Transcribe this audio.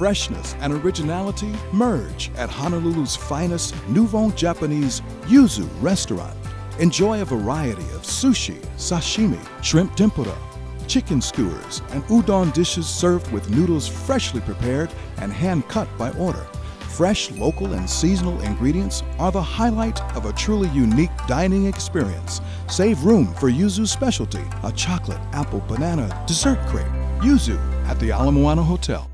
freshness and originality merge at Honolulu's finest Nouveau Japanese Yuzu restaurant. Enjoy a variety of sushi, sashimi, shrimp tempura, chicken skewers, and udon dishes served with noodles freshly prepared and hand cut by order. Fresh, local, and seasonal ingredients are the highlight of a truly unique dining experience. Save room for Yuzu's specialty, a chocolate, apple, banana dessert crepe. Yuzu at the Ala Moana Hotel.